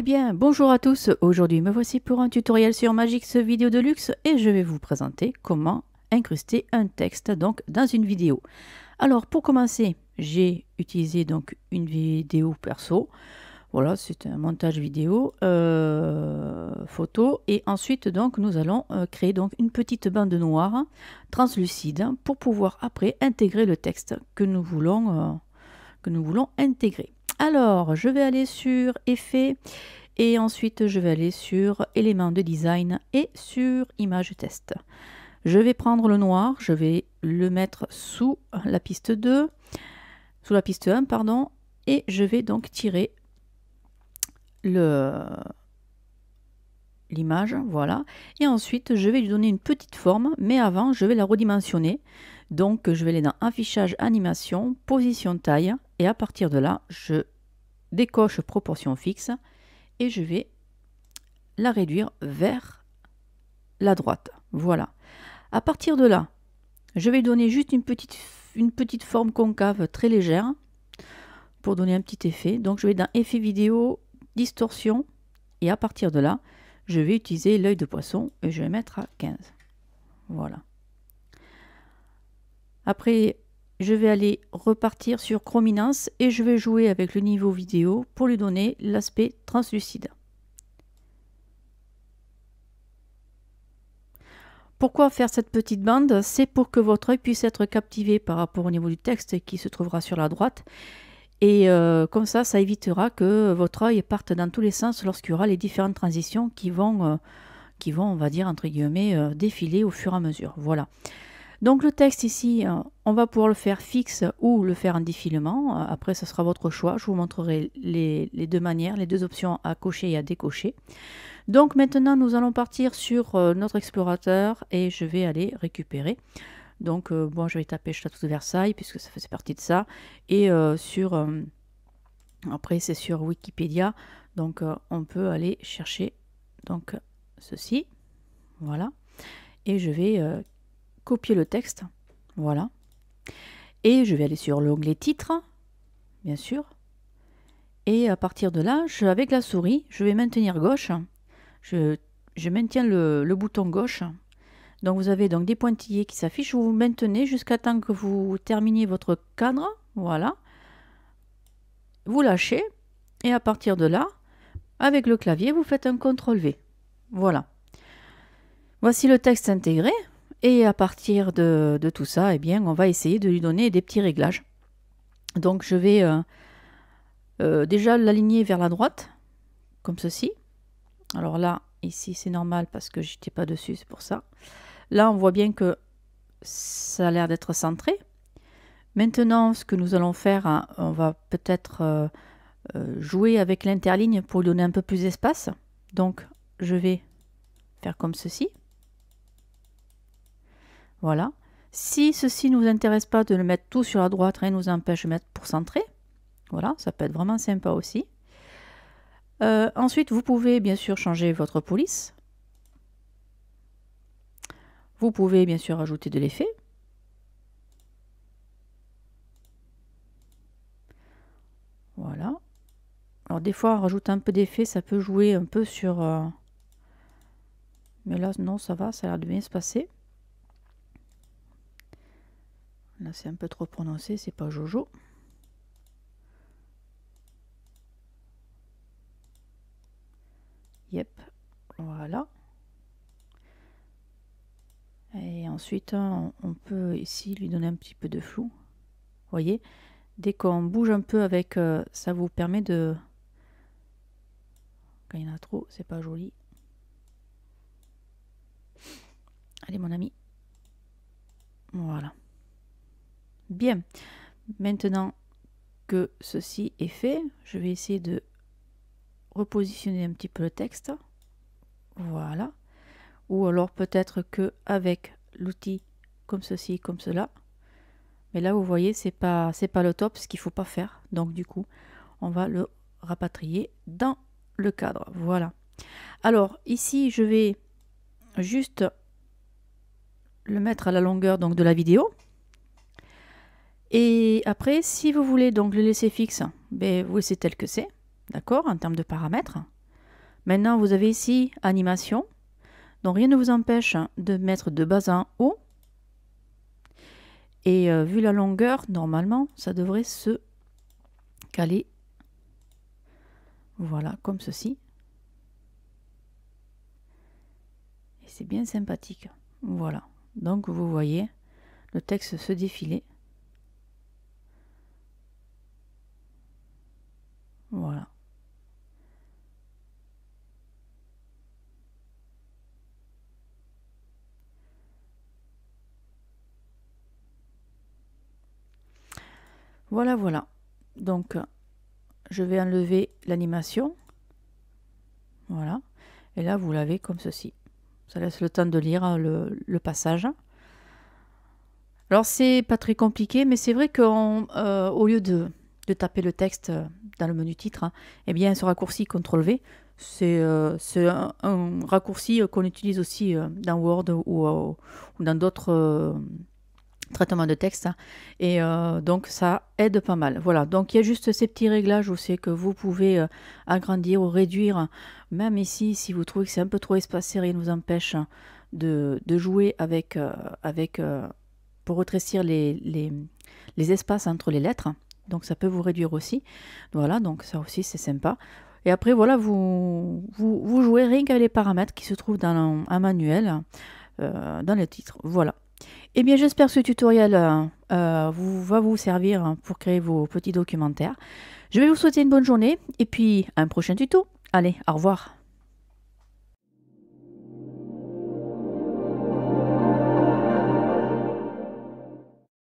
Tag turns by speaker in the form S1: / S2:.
S1: Eh bien, bonjour à tous. Aujourd'hui, me voici pour un tutoriel sur Magix Vidéo Deluxe et je vais vous présenter comment incruster un texte donc dans une vidéo. Alors, pour commencer, j'ai utilisé donc une vidéo perso. Voilà, c'est un montage vidéo, euh, photo. Et ensuite, donc, nous allons euh, créer donc une petite bande noire translucide pour pouvoir après intégrer le texte que nous voulons, euh, que nous voulons intégrer. Alors, je vais aller sur Effet et ensuite je vais aller sur Éléments de design et sur Image test. Je vais prendre le noir, je vais le mettre sous la piste 2, sous la piste 1, pardon, et je vais donc tirer l'image, voilà. Et ensuite, je vais lui donner une petite forme, mais avant, je vais la redimensionner. Donc, je vais aller dans Affichage, Animation, Position, Taille, et à partir de là, je décoche Proportion fixe, et je vais la réduire vers la droite. Voilà. À partir de là, je vais donner juste une petite, une petite forme concave très légère pour donner un petit effet. Donc, je vais dans Effet vidéo, distorsion. Et à partir de là, je vais utiliser l'œil de poisson et je vais mettre à 15. Voilà. Après, je vais aller repartir sur chrominance et je vais jouer avec le niveau vidéo pour lui donner l'aspect translucide. Pourquoi faire cette petite bande? C'est pour que votre œil puisse être captivé par rapport au niveau du texte qui se trouvera sur la droite et euh, comme ça, ça évitera que votre œil parte dans tous les sens lorsqu'il y aura les différentes transitions qui vont, euh, qui vont on va dire, entre guillemets, euh, défiler au fur et à mesure. Voilà. Donc le texte ici, on va pouvoir le faire fixe ou le faire en défilement. Après, ce sera votre choix. Je vous montrerai les, deux manières, les deux options à cocher et à décocher. Donc maintenant, nous allons partir sur notre explorateur et je vais aller récupérer donc, euh, bon, je vais taper Château de Versailles, puisque ça faisait partie de ça. Et euh, sur. Euh, après, c'est sur Wikipédia. Donc, on peut aller chercher donc ceci. Voilà. Et je vais copier le texte. Voilà. Et je vais aller sur l'onglet titre, bien sûr. Et à partir de là, je, avec la souris, je vais maintenir gauche. Je, maintiens le, le, bouton gauche donc vous avez donc des pointillés qui s'affichent. Vous maintenez jusqu'à temps que vous terminiez votre cadre. Voilà. Vous lâchez. Et à partir de là, avec le clavier, vous faites un CTRL V. Voilà. Voici le texte intégré. Et à partir de, tout ça, eh bien, on va essayer de lui donner des petits réglages. Donc je vais euh, euh, déjà l'aligner vers la droite, comme ceci. Alors là, ici c'est normal parce que j'étais pas dessus, c'est pour ça. Là, on voit bien que ça a l'air d'être centré. Maintenant, ce que nous allons faire, hein, on va peut-être euh, jouer avec l'interligne pour lui donner un peu plus d'espace. Donc, je vais faire comme ceci. Voilà. Si ceci ne nous intéresse pas de le mettre tout sur la droite, rien ne nous empêche de mettre pour centrer. Voilà, ça peut être vraiment sympa aussi. Euh, ensuite, vous pouvez bien sûr changer votre police. Vous pouvez bien sûr ajouter de l'effet. Voilà. Alors des fois, rajouter un peu d'effet, ça peut jouer un peu sur... Euh, mais là, non, ça va, ça a l'air de bien se passer. C'est un peu trop prononcé, c'est pas Jojo. Yep, voilà. Et ensuite, on, peut ici lui donner un petit peu de flou. Vous voyez Dès qu'on bouge un peu avec, euh, ça vous permet de... Quand il y en a trop, c'est pas joli. Allez mon ami. Voilà. Bien. Maintenant que ceci est fait, je vais essayer de repositionner un petit peu le texte. Voilà ou alors peut-être que avec l'outil comme ceci, comme cela. Mais là, vous voyez, c'est pas pas le top, ce qu'il faut pas faire. Donc du coup, on va le rapatrier dans le cadre. Voilà. Alors ici, je vais juste le mettre à la longueur donc de la vidéo. Et après, si vous voulez donc le laisser fixe, ben, vous laissez tel que c'est, d'accord, en termes de paramètres. Maintenant, vous avez ici animation. Donc rien ne vous empêche de mettre de bas en haut. Et euh, vu la longueur, normalement, ça devrait se caler. Voilà, comme ceci. Et c'est bien sympathique. Voilà. Donc vous voyez le texte se défiler. Voilà. Voilà, voilà. Donc, je vais enlever l'animation. Voilà. Et là, vous l'avez comme ceci. Ça laisse le temps de lire le, passage. Alors, c'est pas très compliqué, mais c'est vrai qu'au euh, lieu de, taper le texte dans le menu titre, hein, eh bien, ce raccourci CTRL-V, c'est euh, un, raccourci qu'on utilise aussi euh, dans Word ou, dans d'autres traitement de texte. Hein. Et euh, donc ça aide pas mal. Voilà, donc il y a juste ces petits réglages où c'est que vous pouvez euh, agrandir ou réduire. Même ici, si vous trouvez que c'est un peu trop espacé, rien ne vous empêche de, jouer avec, euh, pour rétrécir les, espaces entre les lettres. Donc ça peut vous réduire aussi. Voilà, donc ça aussi c'est sympa. Et après, voilà, vous, vous, jouez rien qu'avec les paramètres qui se trouvent dans un, manuel, dans le titre. Voilà. Eh bien, j'espère que ce tutoriel euh, euh, vous, va vous servir pour créer vos petits documentaires. Je vais vous souhaiter une bonne journée et puis un prochain tuto. Allez, au revoir.